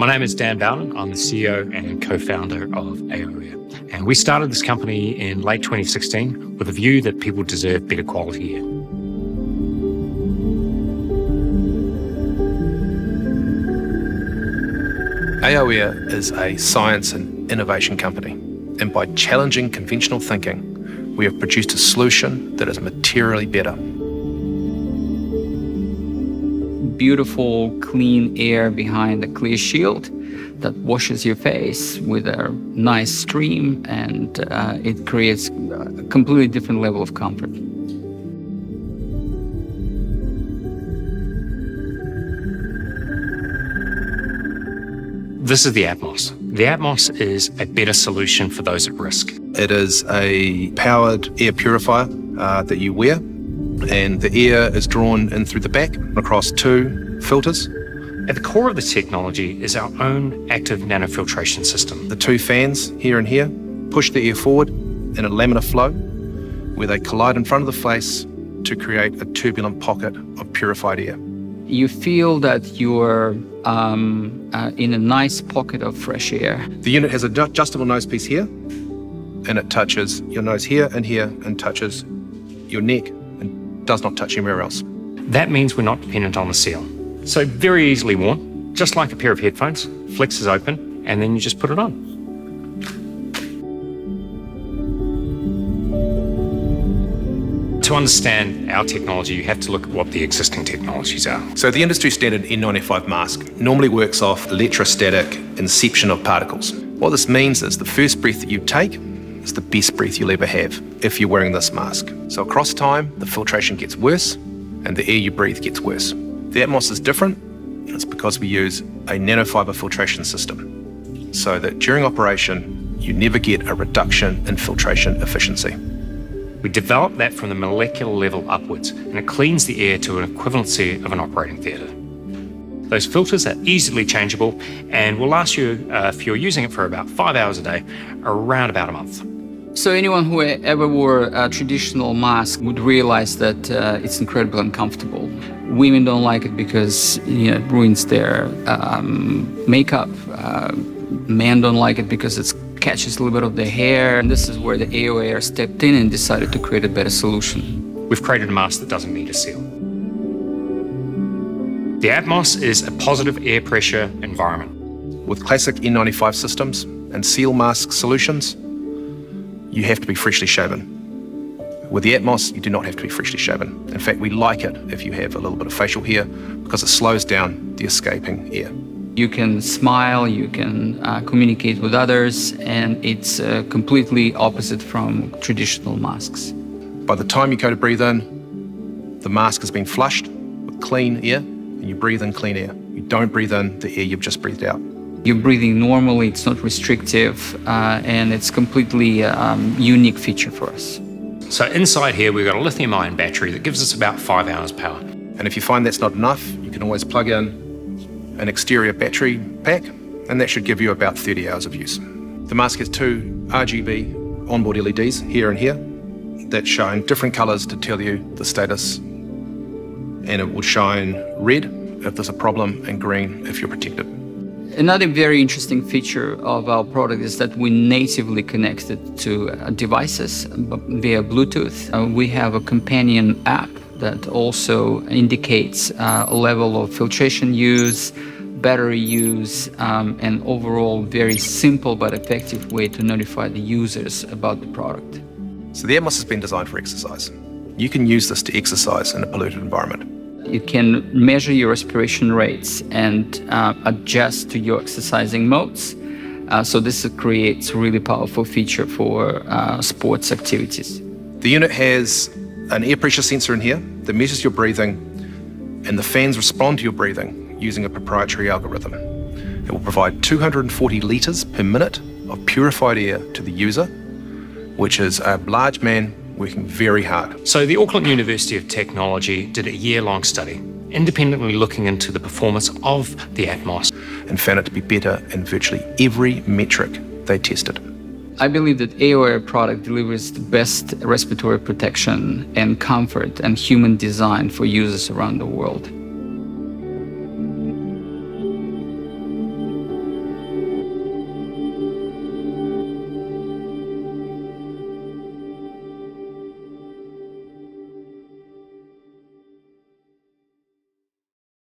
My name is Dan Bowden. I'm the CEO and co founder of AOAir. And we started this company in late 2016 with a view that people deserve better quality air. AOAir is a science and innovation company, and by challenging conventional thinking, we have produced a solution that is materially better. Beautiful, clean air behind a clear shield that washes your face with a nice stream, and uh, it creates a completely different level of comfort. This is the Atmos. The Atmos is a better solution for those at risk. It is a powered air purifier uh, that you wear, and the air is drawn in through the back across two filters. At the core of the technology is our own active nanofiltration system. The two fans here and here push the air forward in a laminar flow where they collide in front of the face to create a turbulent pocket of purified air you feel that you're um, uh, in a nice pocket of fresh air. The unit has a adjustable nose piece here, and it touches your nose here and here, and touches your neck, and does not touch anywhere else. That means we're not dependent on the seal. So very easily worn, just like a pair of headphones, flexes open, and then you just put it on. to understand our technology, you have to look at what the existing technologies are. So the industry standard N95 mask normally works off electrostatic interception of particles. What this means is the first breath that you take is the best breath you'll ever have if you're wearing this mask. So across time, the filtration gets worse and the air you breathe gets worse. The Atmos is different, it's because we use a nanofiber filtration system so that during operation, you never get a reduction in filtration efficiency. We develop that from the molecular level upwards, and it cleans the air to an equivalency of an operating theatre. Those filters are easily changeable and will last you, uh, if you're using it for about five hours a day, around about a month. So anyone who ever wore a traditional mask would realize that uh, it's incredibly uncomfortable. Women don't like it because you know, it ruins their um, makeup. Uh, men don't like it because it catches a little bit of the hair. And this is where the AOAir stepped in and decided to create a better solution. We've created a mask that doesn't need a seal. The Atmos is a positive air pressure environment. With classic N95 systems and seal mask solutions, you have to be freshly shaven. With the Atmos, you do not have to be freshly shaven. In fact, we like it if you have a little bit of facial hair because it slows down the escaping air. You can smile, you can uh, communicate with others, and it's uh, completely opposite from traditional masks. By the time you go to breathe in, the mask has been flushed with clean air, and you breathe in clean air. You don't breathe in the air you've just breathed out. You're breathing normally, it's not restrictive, uh, and it's completely um, unique feature for us. So inside here, we've got a lithium ion battery that gives us about five hours power. And if you find that's not enough, you can always plug in an exterior battery pack, and that should give you about 30 hours of use. The mask has two RGB onboard LEDs here and here that shine different colours to tell you the status, and it will shine red if there's a problem and green if you're protected. Another very interesting feature of our product is that we natively connect it to uh, devices via Bluetooth. Uh, we have a companion app that also indicates uh, a level of filtration use, battery use, um, and overall very simple but effective way to notify the users about the product. So the Atmos has been designed for exercise. You can use this to exercise in a polluted environment. You can measure your respiration rates and uh, adjust to your exercising modes. Uh, so this creates a really powerful feature for uh, sports activities. The unit has an air pressure sensor in here that measures your breathing, and the fans respond to your breathing using a proprietary algorithm. It will provide 240 litres per minute of purified air to the user, which is a large man working very hard. So, the Auckland University of Technology did a year long study, independently looking into the performance of the Atmos, and found it to be better in virtually every metric they tested. I believe that AOAir product delivers the best respiratory protection and comfort and human design for users around the world.